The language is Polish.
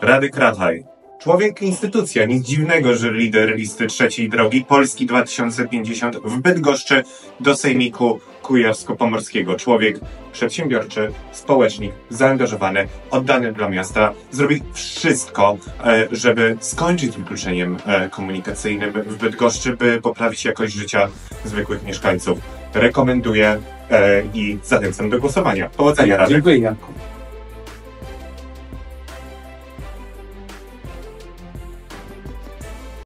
Rady Rataj. Człowiek instytucja, nic dziwnego, że lider listy trzeciej drogi Polski 2050 w Bydgoszczy do Sejmiku Kujawsko-Pomorskiego. Człowiek przedsiębiorczy, społecznik, zaangażowany, oddany dla miasta. Zrobi wszystko, e, żeby skończyć z wykluczeniem e, komunikacyjnym w Bydgoszczy, by poprawić jakość życia zwykłych mieszkańców. Rekomenduję e, i zachęcam do głosowania. Powodzenia, Rady. Dziękuję Janku.